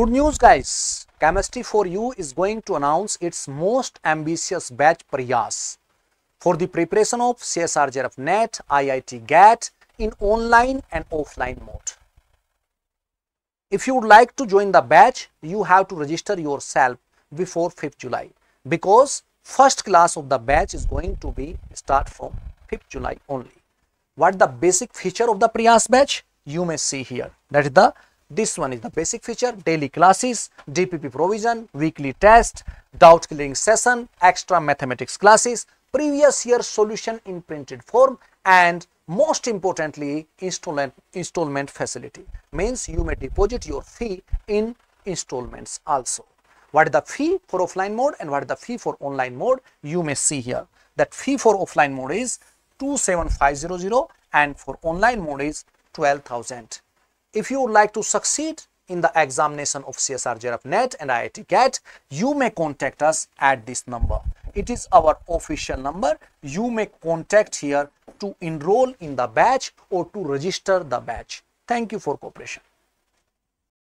Good news guys, Chemistry for You is going to announce its most ambitious batch Prayash for the preparation of CSIR JRF NET, IIT GATE in online and offline mode. If you would like to join the batch, you have to register yourself before 5th July because first class of the batch is going to be start from 5th July only. What the basic feature of the Prayash batch? You may see here. That is the this one is the basic feature, daily classes, DPP provision, weekly test, doubt clearing session, extra mathematics classes, previous year solution in printed form and most importantly installment, installment facility. Means you may deposit your fee in installments also. What is the fee for offline mode and what is the fee for online mode? You may see here. That fee for offline mode is 27500 and for online mode is 12000 if you would like to succeed in the examination of CSIR NET and IIT GATE, you may contact us at this number. It is our official number. You may contact here to enroll in the batch or to register the batch. Thank you for cooperation.